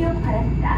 이용 바랍니다.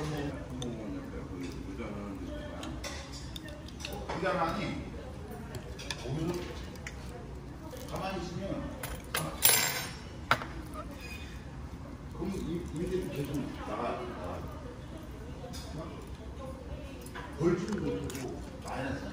그 부자만이 거기서 가만히 있으면 그럼 이대로 계속 나가 벌주도 못하고 마이너스